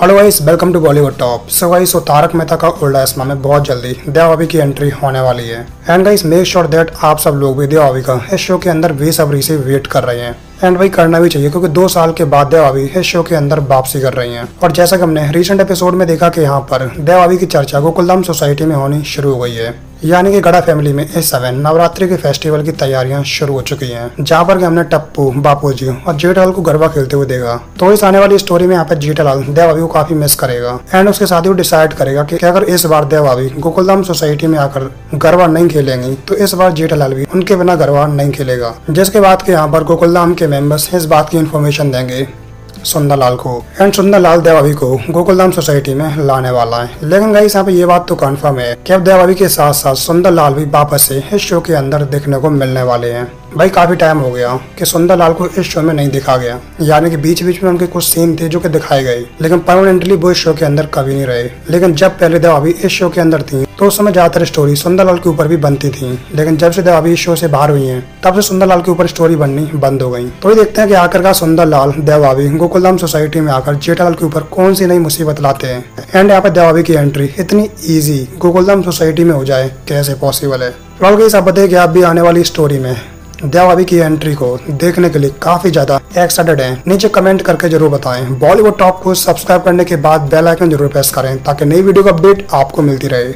Hello guys welcome to Bollywood top so guys वो तारक मेहता का उल्टा चश्मा में बहुत जल्दी देवावी की एंट्री होने वाली है। And guys make sure that आप सब लोग भी देवावी का इस शो के अंदर बेसब्री से वेट कर रहे हैं। एंड भाई, करना भी चाहिए, क्योंकि दो साल के बाद देवावी इस शो के अंदर वापसी कर रही हैं। और जैसा कि हमने रिसेंट एपिसोड में देखा कि यहाँ पर देवावी की चर्चा गोकुलधाम सोसाइटी में होनी शुरू हो गई है। यानी कि गड़ा फैमिली में इस समय नवरात्रि के फेस्टिवल की तैयारियाँ शुरू हो चुकी हैं, जहाँ पर हमने टप्पू बापू जी और जेठलाल को गरबा खेलते हुए देखा। तो इस आने वाली स्टोरी में यहाँ पे जेठलाल देवावी को काफ़ी मिस करेगा। एंड उसके साथ ही वो डिसाइड करेगा कि अगर इस बार देवावी गोकुलधाम सोसाइटी में आकर गरबा नहीं खेलेंगी तो इस बार जेठलाल भी उनके बिना गरबा नहीं खेलेगा। जिसके बाद के यहाँ पर गोकुलधाम के मेंबर्स इस बात की इन्फॉर्मेशन देंगे सुंदरलाल को। एंड सुंदरलाल देवावी को गोकुलधाम सोसाइटी में लाने वाला है। लेकिन गाइस यहाँ पे ये बात तो कन्फर्म है कि अब देवावी के साथ साथ सुंदरलाल भी वापस से इस शो के अंदर देखने को मिलने वाले हैं। भाई काफ़ी टाइम हो गया कि सुंदरलाल को इस शो में नहीं दिखा गया। यानी कि बीच बीच में उनके कुछ सीन थे जो कि दिखाए गए। लेकिन परमानेंटली वो इस शो के अंदर कभी नहीं रहे। लेकिन जब पहले देवावी इस शो के अंदर थी तो उस समय ज़्यादातर स्टोरी सुंदरलाल के ऊपर भी बनती थी। लेकिन जब से देवावी इस शो से बाहर हुई है, तब से सुंदरलाल के ऊपर स्टोरी बननी बंद हो गई। तो ये देखते हैं कि आखिरकार सुंदरलाल देवावी गोकुलधाम सोसाइटी में आकर जेठालाल के ऊपर कौन सी नई मुसीबत लाते हैं। एंड यहाँ पे देवावी की एंट्री इतनी ईजी गोकुलधाम सोसाइटी में हो जाए, कैसे पॉसिबल है? फ़िलहाल आप बताइए कि आप भी आने वाली स्टोरी में देवावी की एंट्री को देखने के लिए काफ़ी ज़्यादा एक्साइटेड हैं। नीचे कमेंट करके ज़रूर बताएँ। बॉलीवुड टॉप को सब्सक्राइब करने के बाद बेल आइकन ज़रूर प्रेस करें ताकि नई वीडियो का अपडेट आपको मिलती रहे।